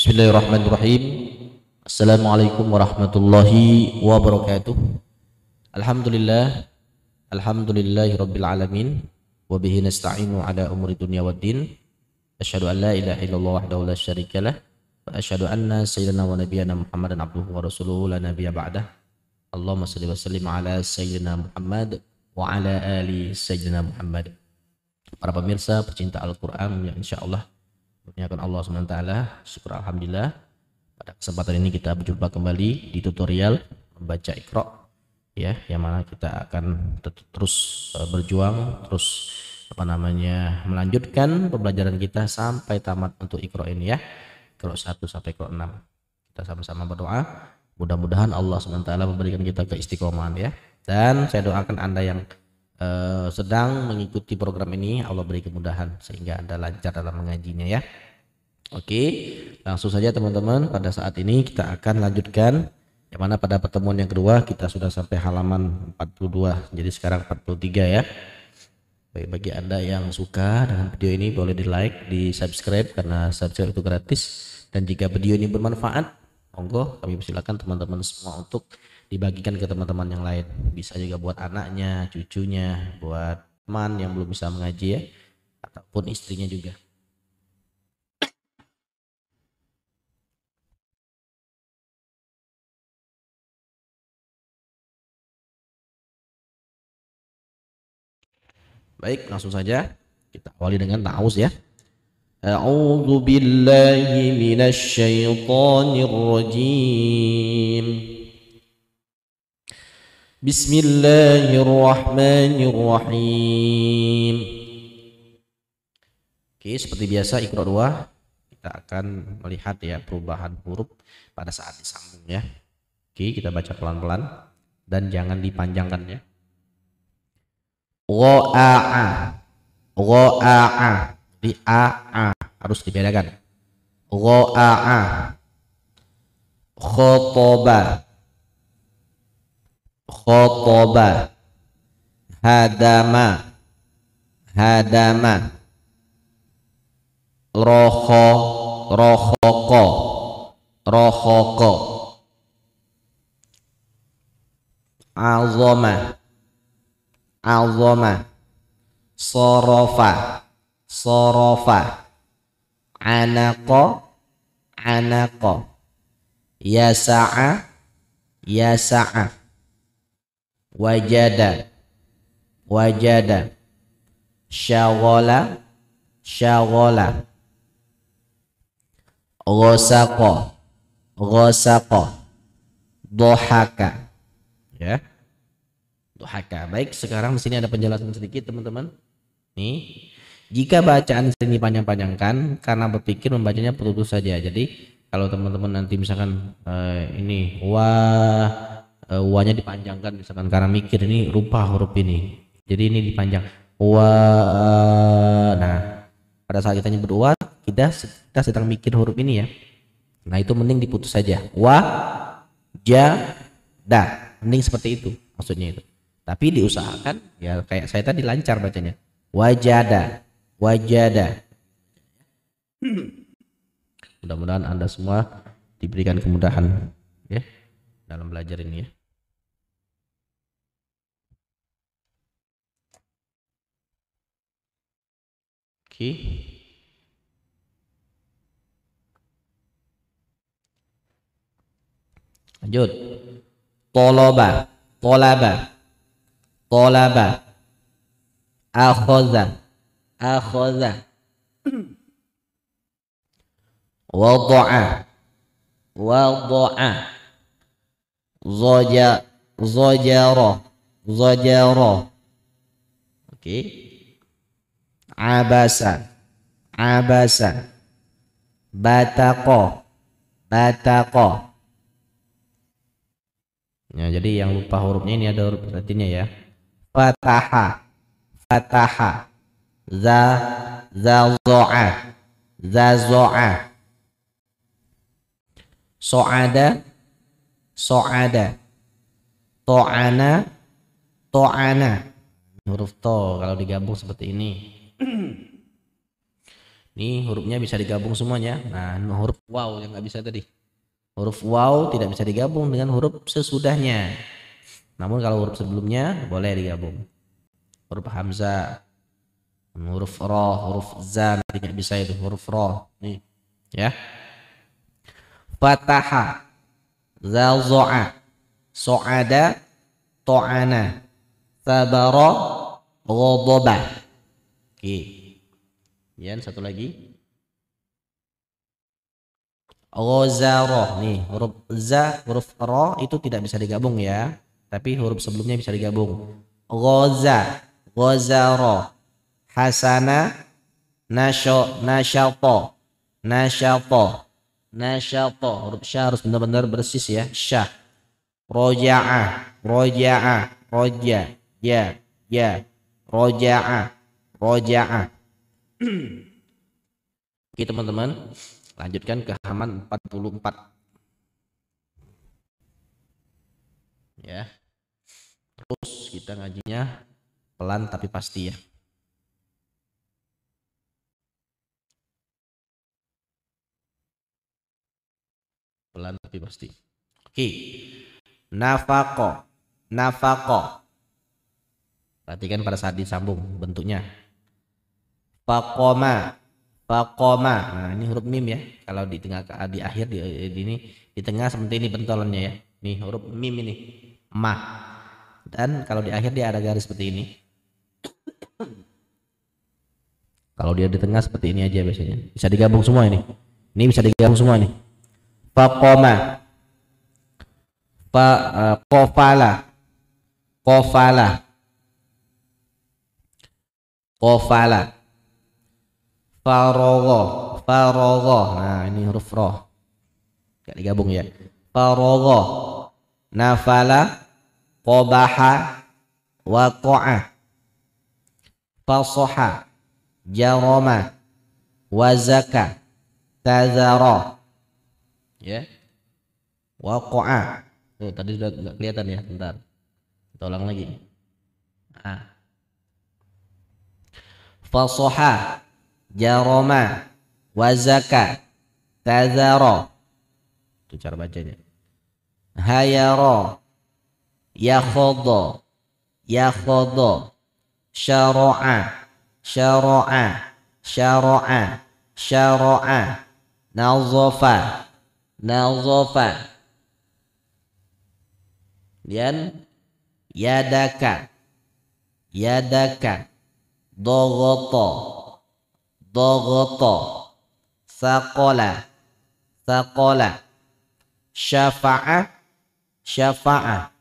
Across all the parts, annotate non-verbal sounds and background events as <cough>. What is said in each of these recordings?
Bismillahirrahmanirrahim. Assalamualaikum warahmatullahi wabarakatuh. Alhamdulillah. Alhamdulillahi rabbil alamin. Wa bihi nasta'inu ala umuri dunya waddin. Asyhadu an la ilaha illallah wahdahu la syarikalah. Wa asyhadu anna sayyidina wa nabiyyana Muhammadan abduhu wa rasuluhu la nabiyya ba'dah. Allahumma salli wa sallim ala sayyidina Muhammad wa ala ali sayyidina Muhammad. Para pemirsa pecinta Al-Qur'an yang insyaallah Muliakan Allah SWT Syukur Alhamdulillah. Pada kesempatan ini kita berjumpa kembali Di tutorial membaca ikro ya Yang mana kita akan terus eh, berjuang Terus apa namanya Melanjutkan pembelajaran kita Sampai tamat untuk ikro ini ya. Ikro 1 sampai ikro 6 Kita sama-sama berdoa. Mudah-mudahan Allah SWT memberikan kita keistiqomahan ya. Dan saya doakan anda yang uh, sedang mengikuti program ini Allah beri kemudahan sehingga Anda lancar dalam mengajinya ya. Oke, langsung saja teman-teman pada saat ini kita akan lanjutkan yang mana pada pertemuan yang kedua kita sudah sampai halaman 42 jadi sekarang 43 ya. Baik bagi Anda yang suka dengan video ini boleh di like, di subscribe karena subscribe itu gratis dan jika video ini bermanfaat monggo kami persilakan teman-teman semua untuk dibagikan ke teman-teman yang lain bisa juga buat anaknya cucunya buat teman yang belum bisa mengaji ya ataupun istrinya juga Baik, langsung saja kita awali dengan ta'awuz ya. A'udzu billahi minasy syaithanir rajim. Bismillahirrahmanirrahim. Oke, seperti biasa Iqra 2 kita akan melihat ya perubahan huruf pada saat disambung ya. Oke, kita baca pelan-pelan dan jangan dipanjangkan ya. Ro'a Ro'a di a a harus dibedakan. Ro'a Khotoba khotoba hadama. Hadama roho rohoko rohoko azoma. Azoma. Sorofa. Sorofa. Anako. Anako. Yasa'a. Yasa'a wajada. Wajada. Syaghala syaghala ghasaqa ghasaqa dohaka. Ya. Dohaka. Baik sekarang di sini ada penjelasan sedikit teman-teman. Nih. Jika bacaan sini panjang-panjangkan karena berpikir membacanya putus saja. Jadi kalau teman-teman nanti misalkan uh, ini wah uh, eh, wanya dipanjangkan misalkan karena mikir ini rupa huruf ini. Jadi ini dipanjang. Wa nah pada saat kita nyebut wa kita kita sedang mikir huruf ini ya. Nah itu mending diputus saja. Wa ja da. Mending seperti itu maksudnya itu. Tapi diusahakan ya kayak saya tadi lancar bacanya. Wajada wajada mudah-mudahan anda semua diberikan kemudahan ya dalam belajar ini ya Oke. Lanjut. Tolaba, tolaba, tolaba, akhoza, akhoza, wada'a, wada'a, zoja, zojaro, zojaro. Oke. Okay abasa. Abasa. Batako batako ya jadi yang lupa hurufnya ini ada huruf latinnya ya. Fataha. Fataha. Za za zo'a za zo'a so'ada. So'ada. To'ana. To'ana. Huruf to kalau digabung seperti ini <clears throat> Ini hurufnya bisa digabung semuanya. Nah, huruf waw yang nggak bisa tadi. Huruf waw tidak bisa digabung dengan huruf sesudahnya. Namun kalau huruf sebelumnya boleh digabung. Huruf hamzah, huruf roh, huruf za nggak bisa itu huruf roh. Nih, ya. Fataha, zalzo'a, so'ada, to'ana, sabara, ghadaba. Oke. Kemudian satu lagi. Ghazarah. Nih, huruf za, huruf ra itu tidak bisa digabung ya. Tapi huruf sebelumnya bisa digabung. Ghaza, ghazara. Hasana, nasyo, nasyato, nasyato, nasyato. Huruf syah harus benar-benar bersis ya. Syah. Roja'ah, roja'ah, roja, ya, ya. Roja'ah, roja'ah. <clears throat> Oke teman-teman. Lanjutkan ke halaman 44. Ya. Terus kita ngajinya pelan tapi pasti ya. Pelan tapi pasti. Oke. Nafako. Nafako. Perhatikan pada saat disambung bentuknya. Fakoma Fakoma. Nah, ini huruf mim ya. Kalau di tengah di akhir di, di ini di tengah seperti ini bentolannya ya. Nih huruf mim ini. Ma. Dan kalau di akhir dia ada garis seperti ini. kalau dia di tengah seperti ini aja biasanya. Bisa digabung semua ini. Ini bisa digabung semua ini. Fakoma. Fa uh, kofala. Kofala. Kofala Farogo, farogo. Nah, ini huruf roh. Gak digabung ya. Farogo, nafala, qabaha, waqa'a. Fasoha, jaroma, wazaka, tazara. Ya. Waqa'a. Tuh, tadi sudah nggak kelihatan ya, bentar. Kita lagi. Ah. Fasoha, jaroma wazaka tazara itu cara bacanya. Hayara yakhadha yakhadha syara'a syara'a syara'a syara'a nazafa nazafa kemudian yadaka yadaka dogoto Dhagata Saqala Saqala Syafa'ah Syafa'ah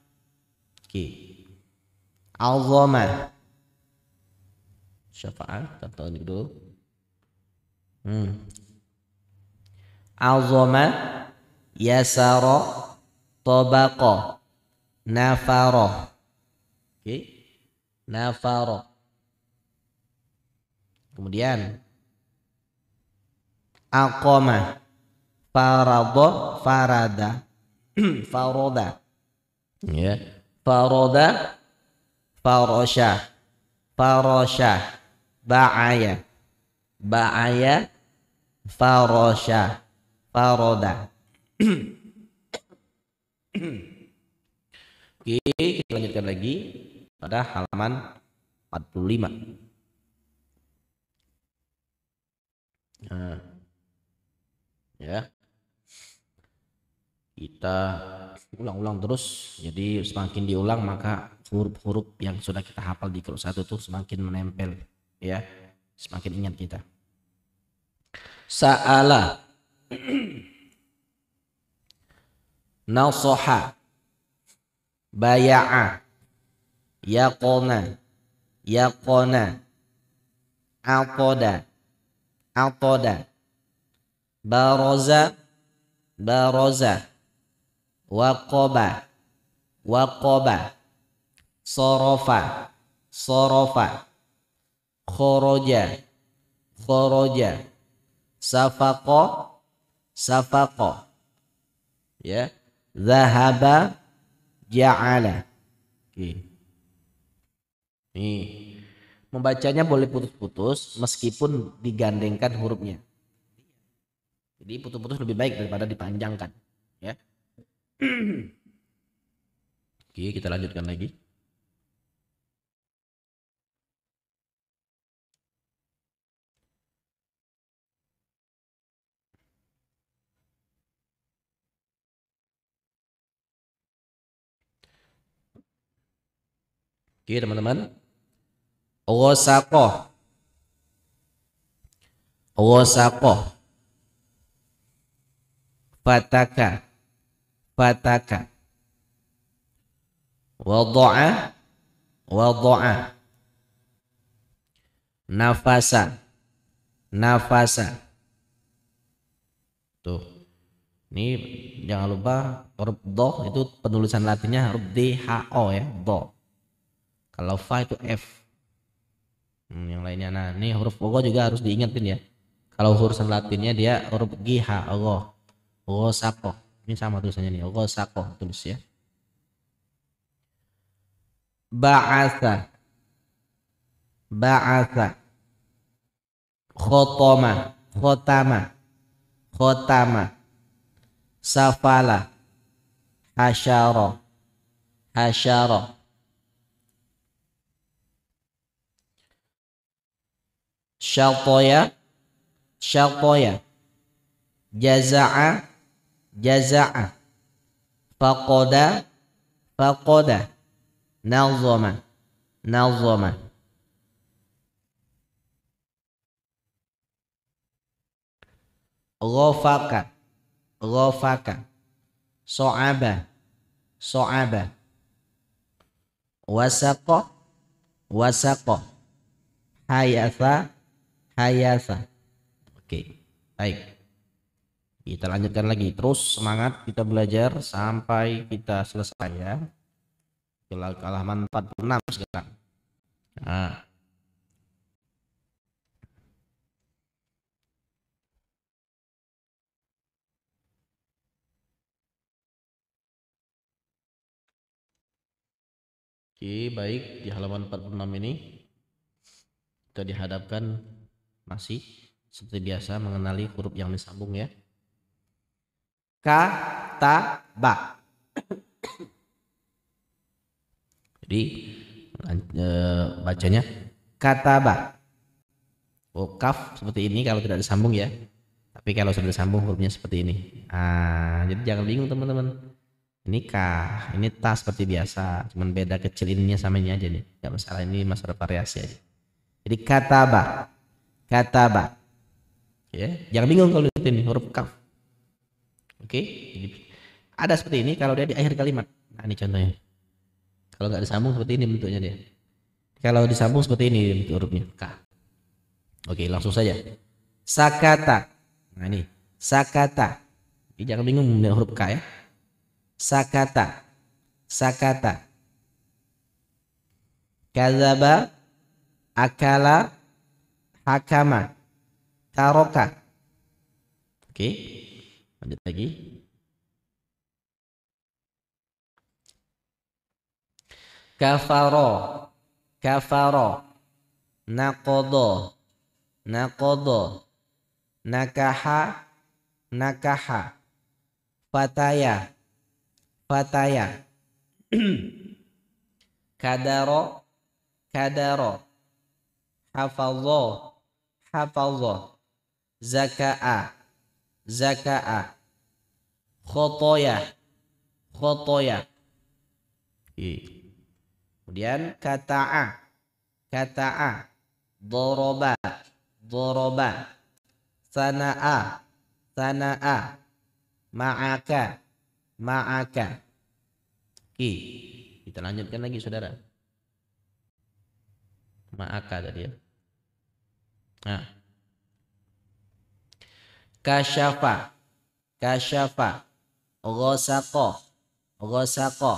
okay. Azamah Syafa'ah Kita tahu ini dulu hmm. Azamah Yasara Tabaqa Nafara okay. Nafara Kemudian aqama. Farada farada. <clears throat> Faroda ya. Faroda farosha farosha ba'aya. Ba'aya farosha faroda <clears throat> Oke, kita lanjutkan lagi pada halaman 45. Nah, ya. Kita ulang-ulang terus. Jadi semakin diulang maka huruf-huruf yang sudah kita hafal di kelas satu tuh semakin menempel ya. Semakin ingat kita. Sa'ala. <clears throat> Nasoha. Baya'a. Yaqona. Yaqona. Aqoda. Aqada baraza baraza waqaba waqaba sorofa. Sorofa. Khoroja. Khoroja. Safaqo safaqo ya. Zahaba. Ja'ala. Oke. Nih. Membacanya boleh putus-putus meskipun digandengkan hurufnya. Jadi putus-putus lebih baik daripada dipanjangkan, ya. Oke, kita lanjutkan lagi. Oke, teman-teman. Wasaqah. Wasaqah. Fataka. Fataka. Wada'a. Wada'a. Nafasa. Nafasa. Tuh. Ini jangan lupa huruf do itu penulisan latinnya huruf D H O ya, do. Kalau fa itu F hmm, yang lainnya nah ini huruf ogo juga harus diingetin ya kalau huruf latinnya dia huruf giha ogo ogo sako ini sama tulisannya nih ogo sako tulis ya. Ba'atha. Ba'atha. Khotoma. Khotama. Khotama. Safala. Hasyara. Hasyara. Syatoya syatoya jaza'a jaza'a. Faqada. Faqada. Nazama. Nazama. Ghafaka. Ghafaka. So'aba. So'aba. Wasaqa. Wasaqa. Hayatha. Hayasa. Oke, baik. Kita lanjutkan lagi. Terus semangat kita belajar sampai kita selesai ya. Ke halaman 46 sekarang. Nah. Oke, baik. Di halaman 46 ini kita dihadapkan masih seperti biasa mengenali huruf yang disambung ya. Kata ba. Jadi e, bacanya kata ba. Oh, kaf seperti ini kalau tidak disambung ya. Tapi kalau sudah disambung hurufnya seperti ini. Ah, jadi jangan bingung teman-teman. Ini K, ini ta seperti biasa, cuman beda kecil ininya sama ini aja nih. Gak masalah ini masalah variasi aja. Jadi kata ba kataba. Ya, jangan bingung kalau itu ini huruf kaf. Oke, jadi ada seperti ini kalau dia di akhir kalimat. Nah, ini contohnya. Kalau nggak disambung seperti ini bentuknya dia. Kalau disambung seperti ini bentuk hurufnya K. Oke, langsung saja. Sakata. Nah, ini sakata. Jadi jangan bingung dengan huruf K ya. Sakata. Sakata. Kazaba akala hakama taroka oke lanjut lagi. Kafaro. Kafaro. Nakodo. Nakodo. Nakaha. Nakaha. Fataya. Fataya. <clears throat> Kadaro. Kadaro. Hafallah hafadha zaka'a zaka'a khotoya khotoya kemudian kata'a kata'a doroba. Doroba. Sana'a sana'a ma'aka. Ma'aka. Oke, kita lanjutkan lagi saudara. Ma'aka tadi ya. Nah. Kasyafa. Kasyafa. Ghasaqa. Ghasaqa.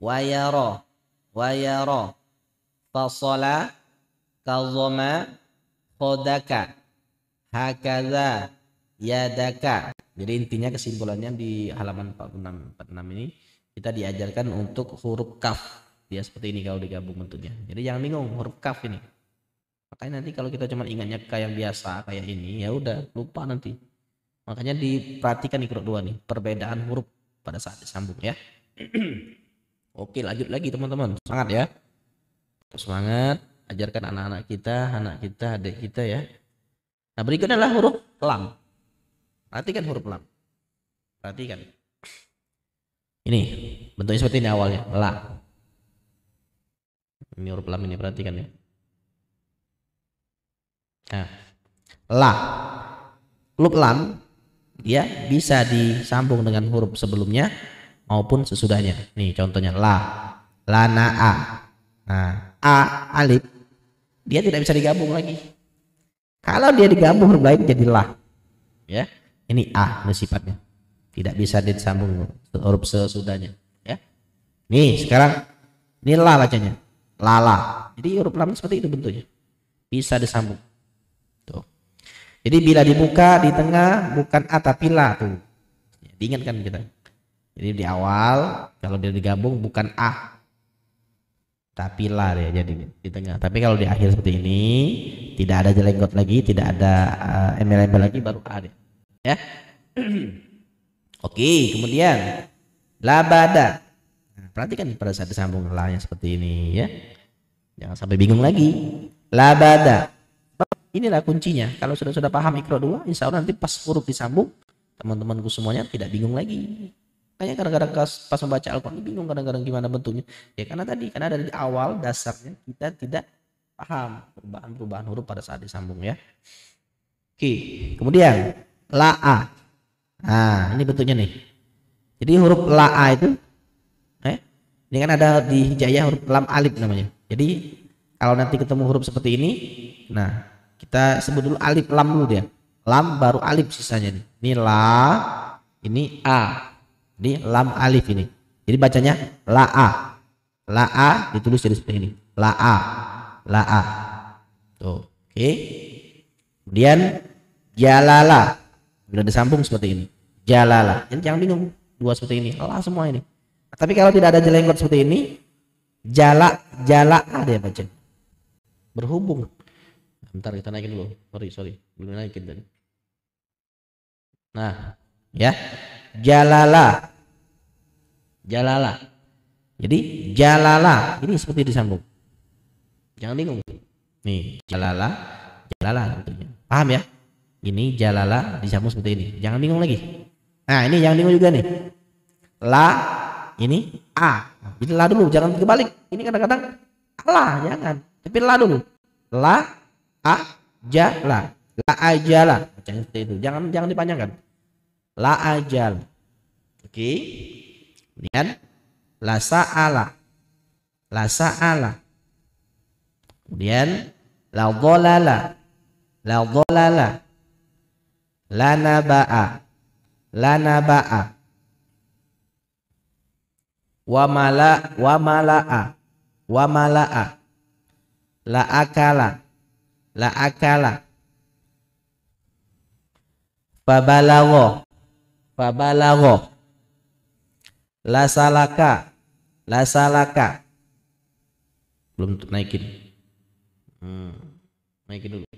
Wayara. Wayara. Fasala. Kazama. Khodaka. Hakaza. Yadaka. Jadi intinya kesimpulannya di halaman 46, 46 ini kita diajarkan untuk huruf kaf dia seperti ini kalau digabung bentuknya jadi jangan bingung huruf kaf ini makanya nanti kalau kita cuma ingatnya kayak yang biasa kayak ini ya udah lupa nanti. Makanya diperhatikan ikro dua nih perbedaan huruf pada saat disambung ya. <clears throat> Oke lanjut lagi teman-teman. Semangat ya. Semangat. Ajarkan anak-anak kita anak kita adik kita ya. Nah berikutnya adalah huruf lam. Perhatikan huruf lam. Perhatikan. Ini bentuknya seperti ini awalnya. La. Ini huruf lam ini perhatikan ya nah. La huruf lam dia bisa disambung dengan huruf sebelumnya maupun sesudahnya. Nih contohnya la lana a. Nah a alif dia tidak bisa digabung lagi. Kalau dia digabung huruf lain jadi la. Ya ini a sifatnya. Tidak bisa disambung huruf sesudahnya. Ya. Nih sekarang ini la bacanya. Lala jadi huruf lam seperti itu bentuknya. Bisa disambung jadi bila dibuka di tengah bukan a tapi la tuh. Ya, diingatkan kita. Jadi di awal kalau dia digabung bukan a. Tapi la ya jadi di tengah. Tapi kalau di akhir seperti ini tidak ada jelenggot lagi tidak ada uh, embel-embel lagi baru a deh. ya? <clears throat> Oke kemudian. Labada. Nah, perhatikan pada saat disambung yang seperti ini ya. Jangan sampai bingung lagi. Labada inilah kuncinya kalau sudah sudah paham ikro dua insya Allah nanti pas huruf disambung teman-temanku semuanya tidak bingung lagi Kayaknya kadang-kadang pas membaca Al-Quran bingung kadang-kadang gimana bentuknya. Ya karena tadi, karena dari awal dasarnya kita tidak paham perubahan-perubahan huruf pada saat disambung ya. Oke, kemudian la-a. Nah, ini bentuknya nih. Jadi huruf la-a itu eh, ini kan ada di hijayah huruf lam alif namanya. Jadi kalau nanti ketemu huruf seperti ini, nah kita sebut dulu alif lam dulu dia. Lam baru alif sisanya nih. Ini la, ini a. Ini lam alif ini. Jadi bacanya la a. La a ditulis jadi seperti ini. La a. La a. Tuh. Oke. Okay. Kemudian jalala. Sudah disambung seperti ini. Jalala. Jadi jangan bingung. Dua seperti ini. La semua ini. Tapi kalau tidak ada jelenggot seperti ini, jala jala ada ya baca. Berhubung. Bentar kita naikin dulu. Sorry, sorry. Belum naikin tadi. Nah, ya. Jalala. Jalala. Jadi jalala. Ini seperti disambung. Jangan bingung. Nih jalala. Jalala tentunya. Paham ya? Ini jalala disambung seperti ini. Jangan bingung lagi. Nah ini jangan bingung juga nih. La ini a. Jadi la dulu jangan kebalik. Ini kadang-kadang la jangan. Tapi la dulu. La a jala la ajala. Bacanya seperti itu. Jangan jangan dipanjangkan. La ajal. Oke. Kemudian la sa'ala. La sa'ala. Kemudian la dhalala. La dhalala. La naba'a. La naba'a. Wa mala wa mala'a. Wa mala'a. La akala la akala. Fabalagha fabalagho la salaka. La salaka. Belum naikin. Hmm. naikin dulu.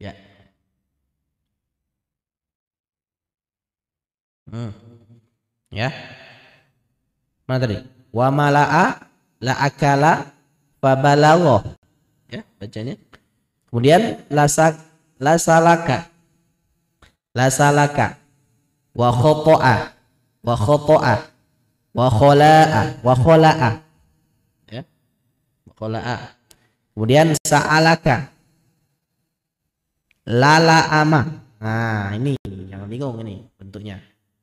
Ya. Hmm. ya. Mana tadi? Wa mala'a la akala fabalagho ya bacanya. Kemudian la, la salaka. La salaka. Wa khoto'a. Wa khoto'a. Wa khola'a. Wa khola'a. Ya. Khola'a. Kemudian sa'alaka. Lala ama. Nah ini jangan bingung ini bentuknya.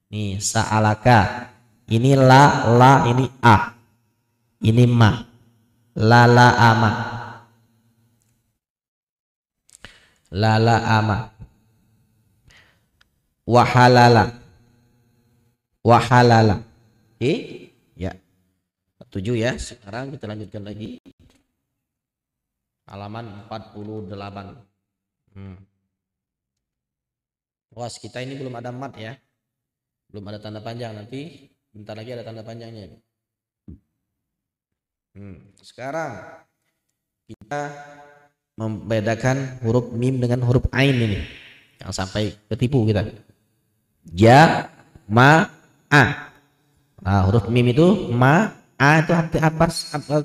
Nih sa'alaka. Ini la la ini a. Ini ma. Lala ama lala ama. Wahalala. Wahalala. Oke ya. Tujuh ya. Sekarang kita lanjutkan lagi. Halaman 48 hmm. was kita ini belum ada mat ya. Belum ada tanda panjang. Nanti bentar lagi ada tanda panjangnya. Hmm. Sekarang kita membedakan huruf mim dengan huruf ain ini. yang sampai ketipu kita. Ja, ma, a. Nah, huruf mim itu ma, a itu arti apa?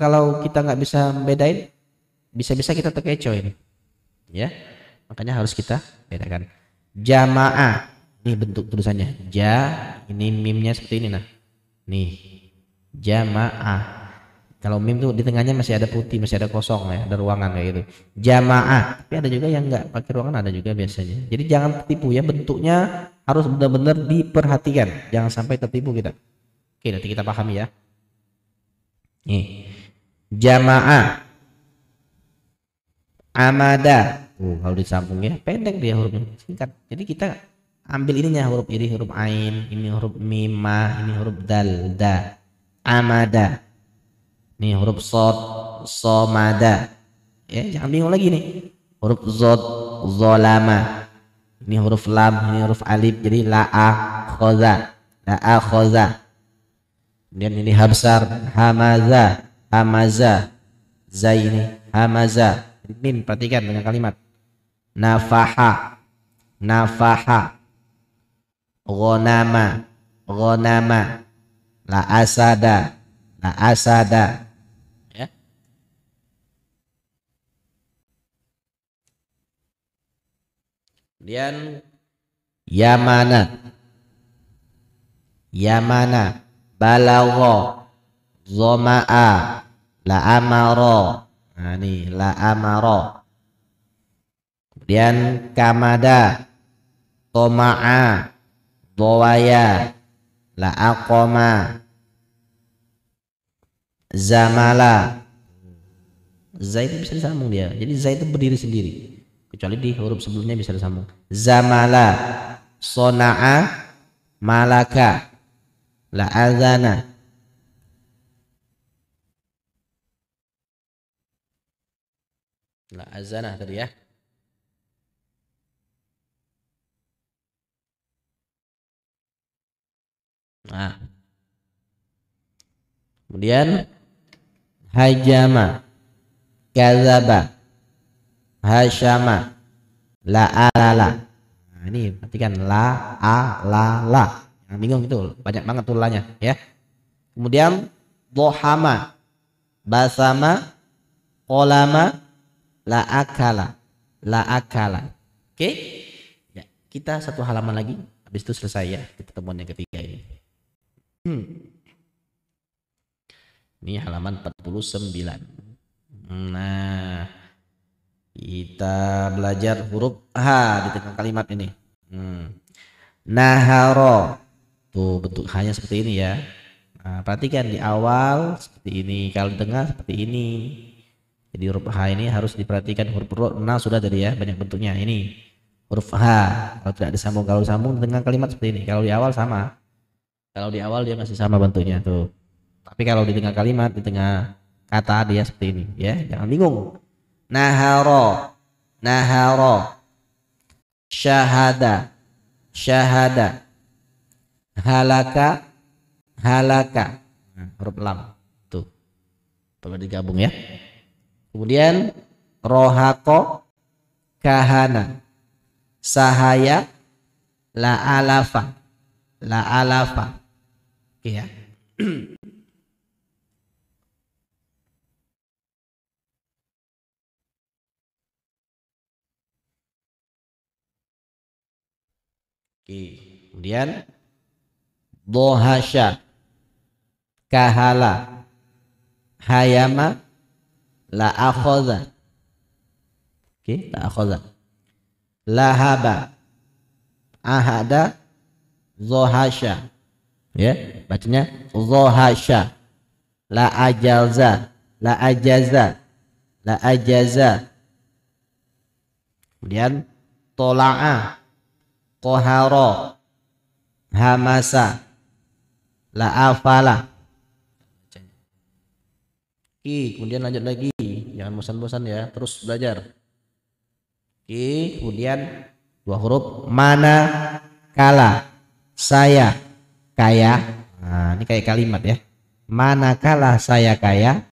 Kalau kita nggak bisa membedain, bisa-bisa kita terkecoh ini. Ya, makanya harus kita bedakan. Jamaah, ini bentuk tulisannya. Ja, ini mimnya seperti ini nah. Nih, jamaah kalau mim tuh di tengahnya masih ada putih, masih ada kosong ya, ada ruangan kayak gitu. Jamaah, tapi ada juga yang enggak pakai ruangan ada juga biasanya. Jadi jangan tertipu ya, bentuknya harus benar-benar diperhatikan. Jangan sampai tertipu kita. Oke, nanti kita pahami ya. Nih. Jamaah. Amada. Uh, kalau disambung ya, pendek dia hurufnya, singkat. Jadi kita ambil ininya huruf ini huruf ain, ini huruf mimah, ini huruf dal, da. Amada Nih huruf sod, somada. Ya, jangan bingung lagi nih. Huruf zod, zolama. Ini huruf lam, ini huruf alif. Jadi la a khoza. La a khoza. Kemudian ini habsar, hamaza, hamaza. Zai ini, hamaza. Mim, perhatikan dengan kalimat. Nafaha, nafaha. Ghanama, ghanama. La asada, la asada. Kemudian Yamana. Yamana. Balagha. Zoma'a. La amaro Nah ini La amaro Kemudian Kamada. Toma'a. Dowaya La aqoma Zamala. Zaid bisa disambung dia. Jadi Zaid itu berdiri sendiri. Kecuali di huruf sebelumnya bisa disambung. Zamala. Sona'a malaka. La azana. La azana tadi ya. Nah. Kemudian hajama. Kazaba. Hasyama la alala. Nah, ini perhatikan. La a la la. Yang bingung itu. Banyak banget tulanya ya. Kemudian dohama. Basama. Kolama. La akala. La akala. Oke? Okay? ya kita satu halaman lagi. Habis itu selesai ya kita temuan yang ketiga ini. Hmm. Ini halaman 49 nah kita belajar huruf H di tengah kalimat ini. Hmm. Naharo. Tuh bentuk hanya seperti ini ya. Nah, perhatikan di awal seperti ini, kalau di tengah seperti ini. Jadi huruf H ini harus diperhatikan huruf huruf nah sudah tadi ya banyak bentuknya ini huruf H kalau tidak disambung kalau disambung di tengah kalimat seperti ini kalau di awal sama kalau di awal dia masih sama bentuknya tuh tapi kalau di tengah kalimat di tengah kata dia seperti ini ya jangan bingung. Naharo naharo syahada syahada. Halaka halaka. Nah, huruf lam tuh. Perlu digabung ya. Kemudian rohako kahana. Sahaya la alafa. La alafa. Ya <clears throat> Kemudian dohasya kahala hayama la akhoza. Oke, la akhoza. Lahaba ahada zohasya. Ya bacanya zohasya. La ajalza la ajaza la ajaza. Kemudian tola'a Koharo Hamasa La afala Oke, kemudian lanjut lagi. Jangan bosan-bosan ya, terus belajar. Oke, kemudian dua huruf mana kala saya kaya. Nah, ini kayak kalimat ya. Mana kala saya kaya,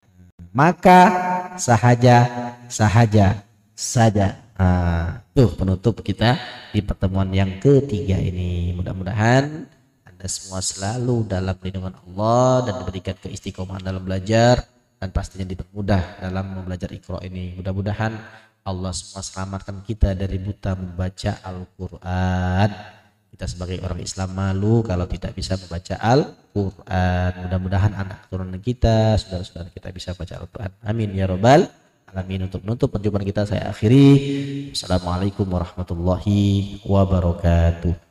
maka sahaja sahaja saja nah, tuh penutup kita di pertemuan yang ketiga ini mudah-mudahan anda semua selalu dalam lindungan Allah dan diberikan keistiqomahan dalam belajar dan pastinya dipermudah dalam belajar Iqra ini. Mudah-mudahan Allah semua selamatkan kita dari buta membaca Al-Quran. Kita sebagai orang Islam malu kalau tidak bisa membaca Al-Quran. Mudah-mudahan anak keturunan kita, saudara-saudara kita bisa baca Al-Quran. Amin ya robbal alamin. Untuk menutup perjumpaan kita saya akhiri. Assalamualaikum warahmatullahi wabarakatuh.